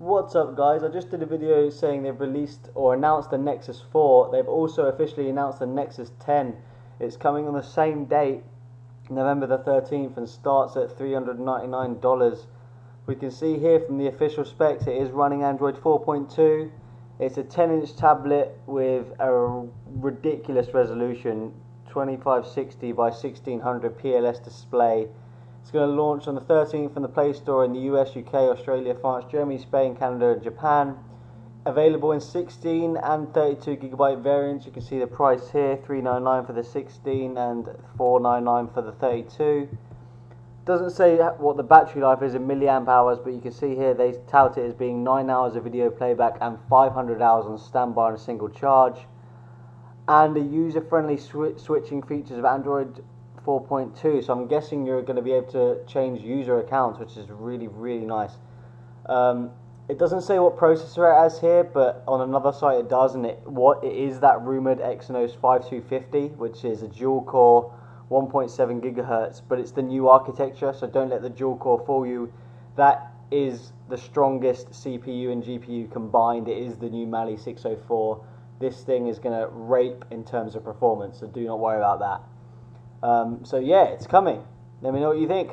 What's up guys, I just did a video saying they've released or announced the Nexus 4. They've also officially announced the Nexus 10. It's coming on the same date, November the 13th, and starts at $399. We can see here from the official specs it is running Android 4.2. It's a 10 inch tablet with a ridiculous resolution 2560 by 1600 PLS display it's going to launch on the 13th from the Play Store in the US, UK, Australia, France, Germany, Spain, Canada, and Japan. Available in 16 and 32 gigabyte variants. You can see the price here: 399 for the 16 and 499 for the 32. Doesn't say what the battery life is in milliamp hours, but you can see here they tout it as being 9 hours of video playback and 500 hours on standby on a single charge. And the user-friendly sw switching features of Android 4.2 so I'm guessing you're going to be able to change user accounts which is really really nice. Um, it doesn't say what processor it has here but on another site it does and it what it is that rumored Exynos 5250 which is a dual core 1.7 gigahertz but it's the new architecture so don't let the dual core fool you. That is the strongest CPU and GPU combined. It is the new Mali 604 this thing is going to rape in terms of performance so do not worry about that um, so yeah, it's coming. Let me know what you think.